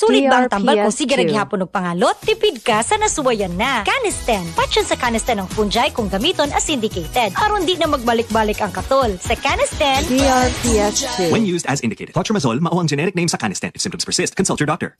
Sulit ba ang tambal kung sige DRPS2. gihapon og pangalot? Tipid ka sa nasuwayan na. Canesten. Patyon sa Canesten ang fungi kung gamiton as indicated. Aron di na magbalik-balik ang katol. Sa Canesten, DRPS2. When used as indicated, clotrimazole mao ang generic name sa Canesten. If symptoms persist, consult your doctor.